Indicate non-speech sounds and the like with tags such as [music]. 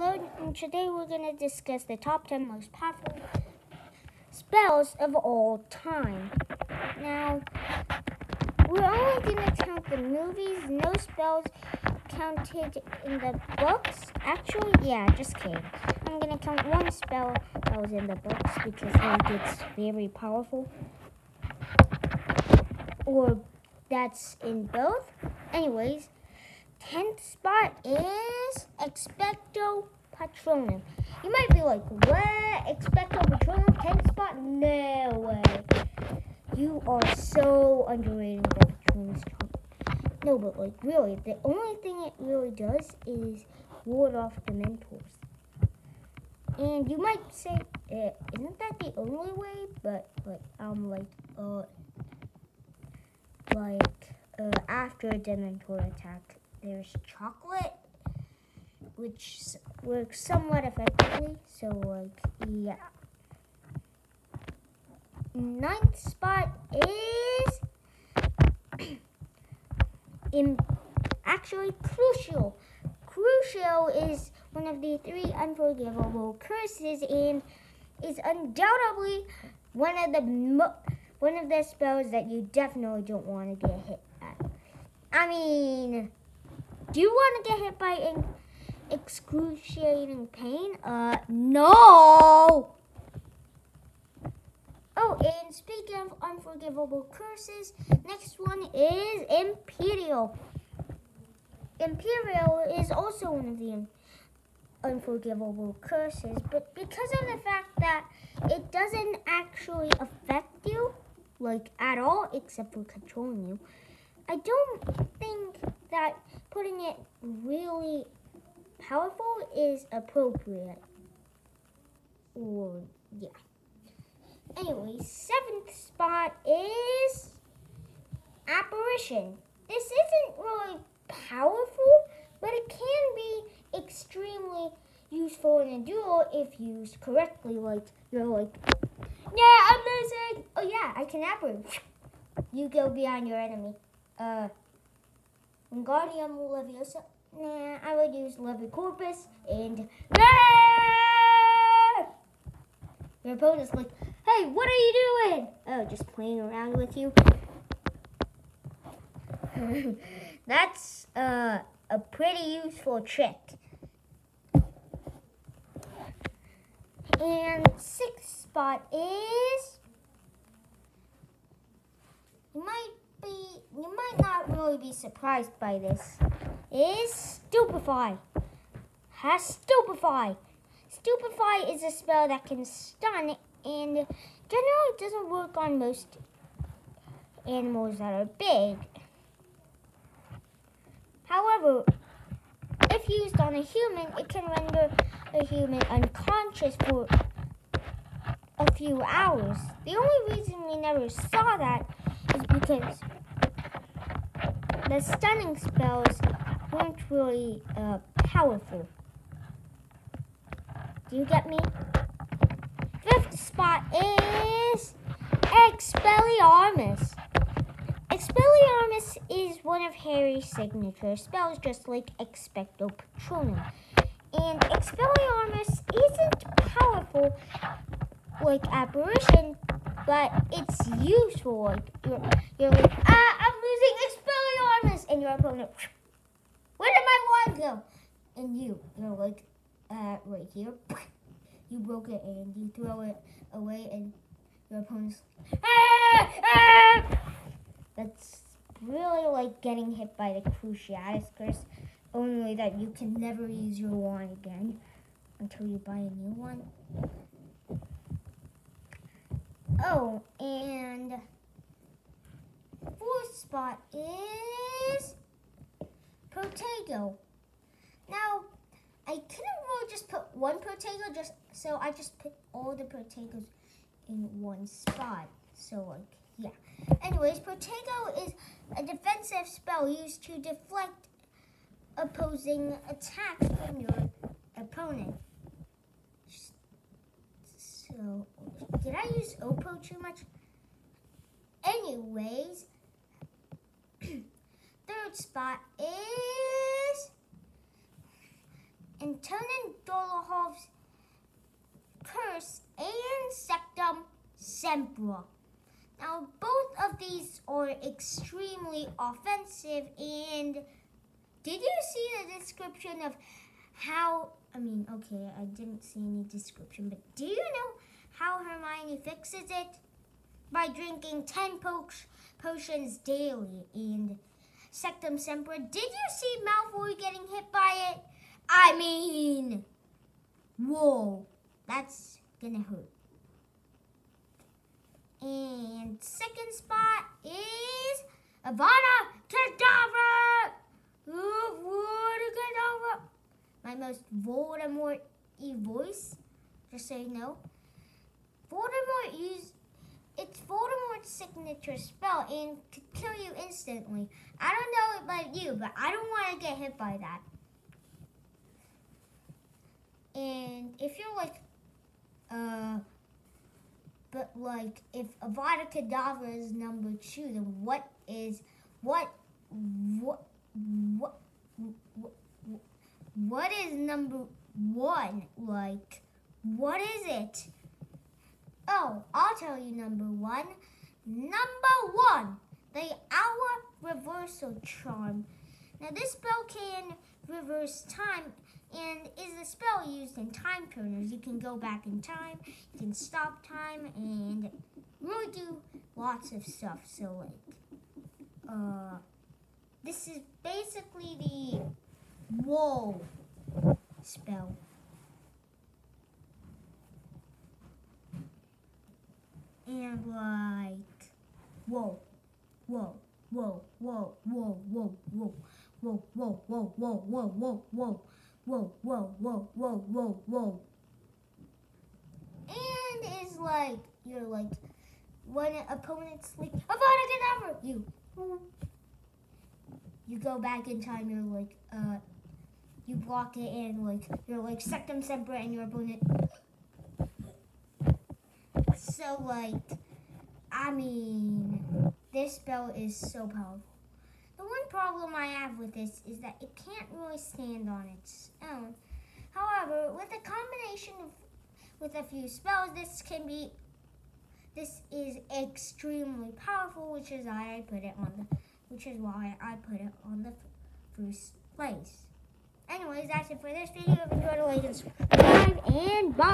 hello, and today we're going to discuss the top 10 most powerful spells of all time. Now, we're only going to count the movies, no spells counted in the books. Actually, yeah, just kidding. I'm going to count one spell that was in the books because I think it's very powerful. Or that's in both. Anyways, 10th spot is Expecto Patronum. You might be like, what? Expecto Patronum? 10th spot? No way. You are so underrated by Patronus No, but like, really, the only thing it really does is ward off the Dementors. And you might say, eh, isn't that the only way? But, like, I'm like, uh, like, uh, after a Dementor attack, there's chocolate, which works somewhat effectively. So, like, yeah. Ninth spot is [clears throat] in actually crucial. Crucio is one of the three unforgivable curses and is undoubtedly one of the one of the spells that you definitely don't want to get hit at. I mean, do you want to get hit by excruciating pain? Uh, no! Oh, and speaking of unforgivable curses, next one is Imperio. Imperio is also one of the unforgivable curses, but because of the fact that it doesn't actually affect you, like at all, except for controlling you, I don't think that putting it really powerful is appropriate. Or, yeah. Anyway, seventh spot is Apparition. This isn't really powerful, but it can be extremely useful in a duel if used correctly. Like, you're like, yeah, I'm losing. Oh, yeah, I can apparate. You go behind your enemy uh, Wingardium Leviosa. Nah, I would use Levicorpus and ah! Your opponent's like, hey, what are you doing? Oh, just playing around with you. [laughs] That's uh, a pretty useful trick. And sixth spot is you might be, you might not really be surprised by this, is Stupefy. Has Stupefy. Stupefy is a spell that can stun and generally doesn't work on most animals that are big. However, if used on a human, it can render a human unconscious for a few hours. The only reason we never saw that is because the stunning spells weren't really uh, powerful. Do you get me? Fifth spot is Expelliarmus. Expelliarmus is one of Harry's signature spells, just like Expecto Patronum. And Expelliarmus isn't powerful like Apparition, but it's useful. Like you're, you're like, ah, I'm losing Expelliarmus, and your opponent, go? And you, you're like, uh, right here. [laughs] You broke it, and you throw it away, and your opponent's, ah, ah. That's really like getting hit by the Cruciatus curse. Only that you can never use your wand again until you buy a new one. Oh, and fourth spot is Protego. I couldn't really just put one potato, just so I just put all the potatoes in one spot. So, like, yeah. Anyways, potato is a defensive spell used to deflect opposing attacks from your opponent. So, did I use Oppo too much? Anyways, [clears throat] third spot is Intelligent Lieutenant Dolohov's curse and Sectum Sempra. Now, both of these are extremely offensive, and did you see the description of how? I mean, okay, I didn't see any description, but do you know how Hermione fixes it? By drinking 10 po- potions daily and Sectumsempra. Did you see Malfoy getting hit by it? I mean, whoa, that's gonna hurt. And second spot is Avada Kedavra! Avada Kedavra! My most Voldemort voice, just so you know. Voldemort used it's Voldemort's signature spell and could kill you instantly. I don't know about you, but I don't want to get hit by that. And if you're like, uh, but like, if Avada Kedavra is number two, then what is, what, what, what, what, what is number one? Like, what is it? Oh, I'll tell you number one. Number one, the Hour Reversal Charm. Now, this spell can reverse time and is a spell used in time turners. You can go back in time, you can stop time, and really do lots of stuff. So, like, uh, this is basically the whoa spell. And like, whoa, whoa, whoa, whoa, whoa, whoa, whoa, whoa, whoa, whoa, whoa, whoa, whoa, whoa, whoa, whoa, whoa, whoa, whoa, whoa. And is like, you're like, when an opponent's like, Avada Kedavra, you, you go back in time, you're like, uh, you block it and like, you're like, Sectumsempra and your opponent. So like, I mean, this spell is so powerful. Problem I have with this is that it can't really stand on its own. However, with a combination of with a few spells, this can be this is extremely powerful, which is why I put it on the which is why I put it on the first place. Anyways, that's it for this video. If you enjoyed like and subscribe and bye.